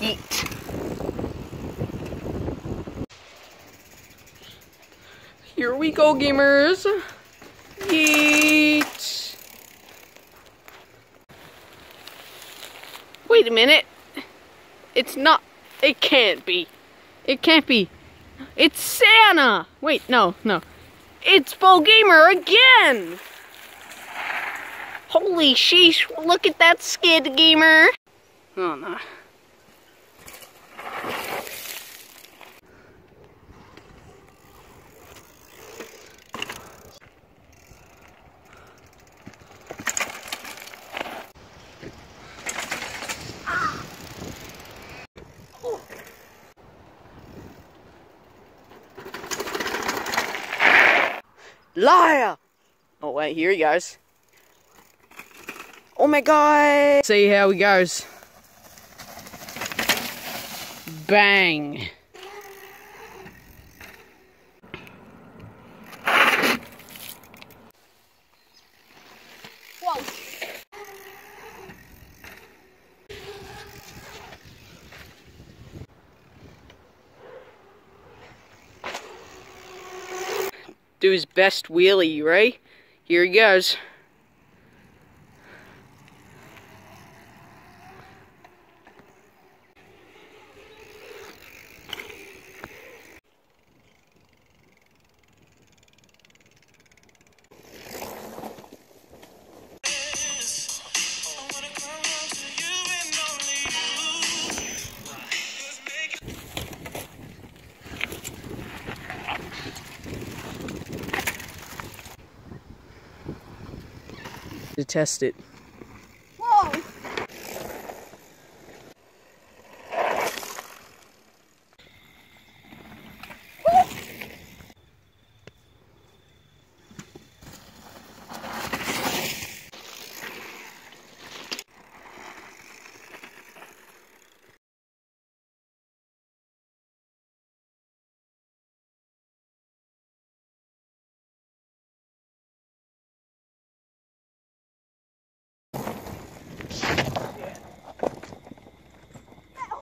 Eat. Here we go, gamers. Eat. Wait a minute. It's not. It can't be. It can't be. It's Santa. Wait, no, no. It's Bow Gamer again. Holy sheesh! Look at that skid, gamer. Oh no. Liar! Oh wait, here he goes. Oh my god! See how he goes. Bang! Do his best wheelie, right? Here he goes. To test it. Yeah.